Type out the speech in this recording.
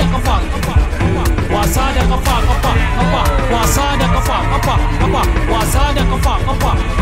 da kafa wasa da kafa kafa kafa wasa da kafa kafa kafa wasa da kafa kafa.